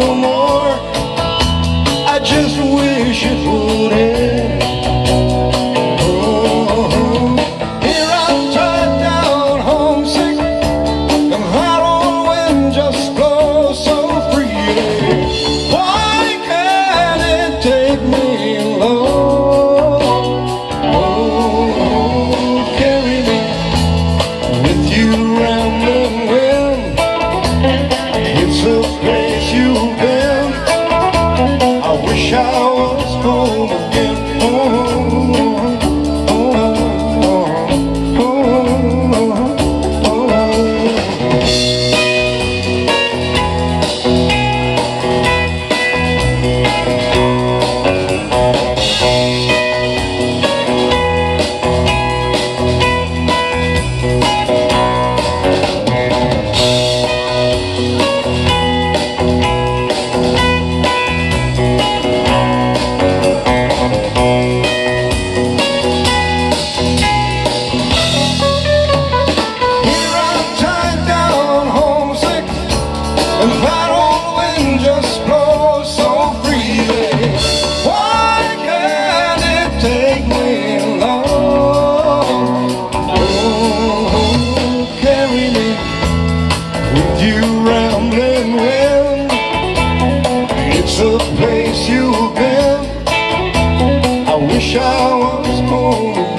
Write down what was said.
no. And that old wind just blows so freely Why can't it take me? Oh, carry me with you wind It's a place you've been I wish I was born.